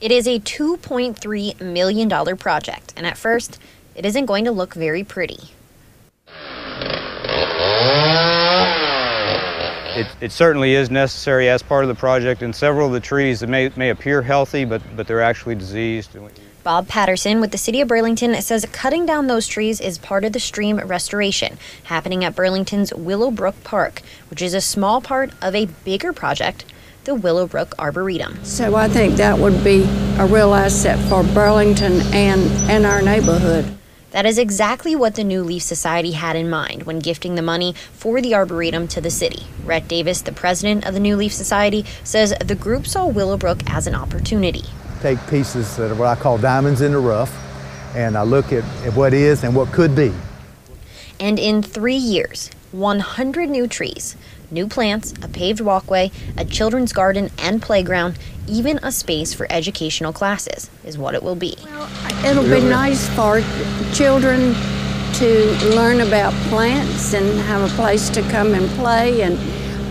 It is a $2.3 million project, and at first, it isn't going to look very pretty. It, it, certainly is necessary as part of the project, and several of the trees that may, may appear healthy, but, but they're actually diseased. Bob Patterson with the City of Burlington says cutting down those trees is part of the stream restoration happening at Burlington's Willowbrook Park, which is a small part of a bigger project, the Willowbrook Arboretum. So I think that would be a real asset for Burlington and, and our neighborhood. That is exactly what the New Leaf Society had in mind when gifting the money for the Arboretum to the city. Rhett Davis, the president of the New Leaf Society, says the group saw Willowbrook as an opportunity. Take pieces that are what I call diamonds in the rough, and I look at, at what is and what could be. And in three years, 100 new trees, new plants, a paved walkway, a children's garden and playground, even a space for educational classes is what it will be. Well, it'll be nice for children to learn about plants and have a place to come and play and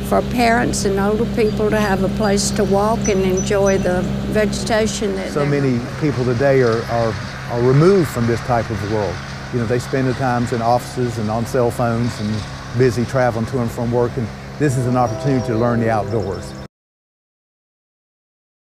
for parents and older people to have a place to walk and enjoy the vegetation that so many people today are, are, are removed from this type of world you know they spend their times in offices and on cell phones and busy traveling to and from work and this is an opportunity to learn the outdoors